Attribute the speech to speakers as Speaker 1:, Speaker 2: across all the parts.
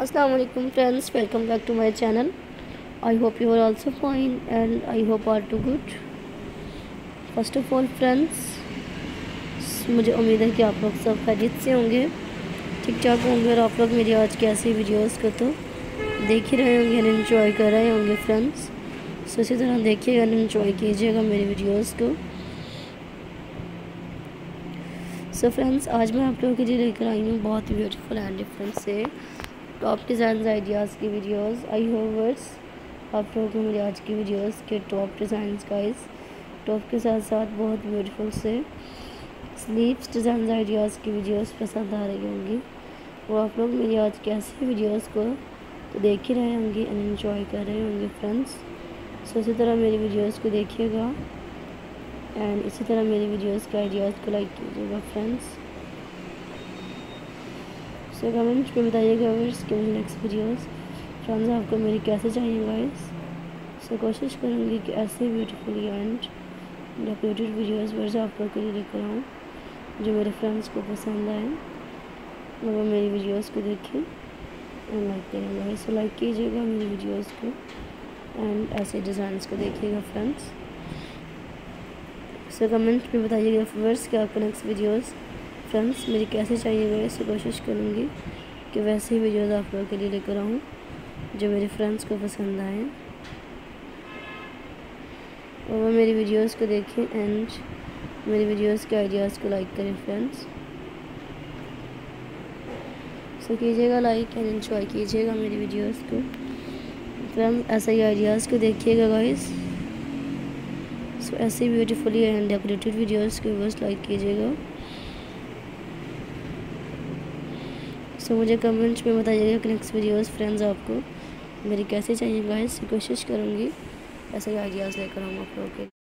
Speaker 1: वालेकुम friends welcome back to my channel I hope you are also fine and I hope are too good first of all friends मुझे उम्मीद है कि आप लोग सब खैरियत से होंगे ठीक ठाक होंगे और आप लोग मेरी आज की ऐसी वीडियोस को तो देख ही रहे होंगे और इन्जॉय कर रहे होंगे फ्रेंड्स सो इसी तरह देखिएगा और इन्जॉय कीजिएगा मेरी वीडियोज़ को. सो so फ्रेंड्स आज मैं आप लोगों के लिए लेकर आई हूँ बहुत ब्यूटीफुल एंड डिफरेंट से टॉप डिज़ाइन आइडियाज़ की वीडियोस आई होवर्स आप लोगों को मेरी आज की वीडियोस के टॉप डिज़ाइन गाइस टॉप के साथ साथ बहुत ब्यूटीफुल से स्लीव्स डिज़ाइन आइडियाज़ की वीडियोस पसंद आ रही होंगी। वो आप लोग मेरी आज की ऐसी वीडियोस को तो देख ही रहे होंगे एंड इन्जॉय कर रहे होंगे फ्रेंड्स सो इसी तरह मेरी वीडियोस को देखिएगा एंड इसी तरह मेरी वीडियोस के आइडियाज़ को लाइक कीजिएगा फ्रेंड्स सो कमेंट्स में बताइएगा वर्स कि मुझे नेक्स्ट वीडियोस फ्रेंड्स आपको मेरी कैसे चाहिए गाइस सो कोशिश करूँगी कि ऐसे ब्यूटीफुल एंड डेकोरेटेड वीडियोस वर्स आप लोग के लिए लेकर आऊँ जो मेरे फ्रेंड्स को पसंद आए और वो मेरी वीडियोस को देखें एंड लाइक करेंगे सो लाइक कीजिएगा मेरी वीडियोस को एंड ऐसे डिज़ाइंस को देखिएगा फ्रेंड्स सो कमेंट में बताइएगा फ्रेंड्स कि आपको नेक्स्ट वीडियोस फ्रेंड्स मेरी कैसे चाहिए गए सो कोशिश करूँगी कि वैसे ही वीडियोज़ आप लोगों के लिए लेकर आऊँ, जो मेरे फ्रेंड्स को पसंद आए। और वो मेरी वीडियोस को देखें एंड मेरी वीडियोस के आइडियाज़ को लाइक करें फ्रेंड्स सो कीजिएगा लाइक एंड इन्जॉय कीजिएगा मेरी वीडियोस को। फ्रेंड्स ऐसे ही आइडियाज़ को देखिएगा गाइस सो ऐसे ब्यूटीफुली एंड डेकोरेटेड वीडियोस को बस लाइक कीजिएगा। सो मुझे कमेंट्स में बताइएगा कि नेक्स्ट वीडियोस फ्रेंड्स आपको। मेरी कैसे चाहिए गाइस कोशिश करूँगी। ऐसे आइडियाज़ लेकर आऊँ आप लोगों के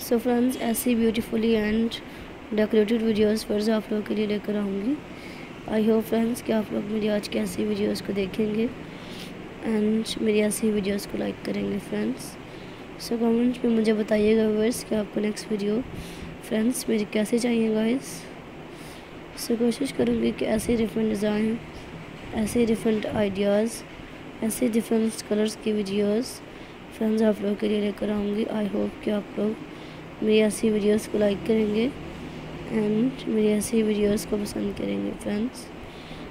Speaker 1: सो फ्रेंड्स ऐसी ब्यूटीफुली एंड डेकोरेटेड वीडियोस पर आप लोगों के लिए लेकर आऊँगी। आई होप फ्रेंड्स कि आप लोग मेरी आज की ऐसी वीडियोस को देखेंगे एंड मेरी ऐसी वीडियोस को लाइक करेंगे फ्रेंड्स सो कमेंट्स में मुझे बताइएगा वर्स कि आपको नेक्स्ट वीडियो फ्रेंड्स मेरी कैसे चाहिए गाइस सो कोशिश करूँगी कि ऐसे डिफरेंट डिज़ाइन ऐसे डिफरेंट आइडियाज़ ऐसे डिफरेंट कलर्स की वीडियोस फ्रेंड्स आप लोगों के लिए लेकर आऊँगी। आई होप कि आप लोग मेरी ऐसी वीडियोस को लाइक करेंगे एंड मेरी ऐसी वीडियोस को पसंद करेंगे फ्रेंड्स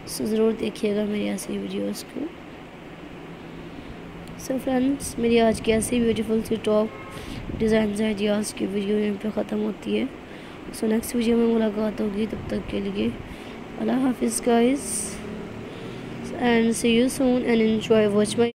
Speaker 1: सो ज़रूर देखिएगा मेरी ऐसी वीडियोस को. सो so फ्रेंड्स मेरी आज की ऐसी ब्यूटीफुल सी टॉप डिज़ाइन आइडियाज़ की वीडियो यहाँ पे ख़त्म होती है. सो so, नेक्स्ट वीडियो में मुलाकात होगी तब तक के लिए अल्लाह हाफिज़ guys and see you soon and enjoy watch my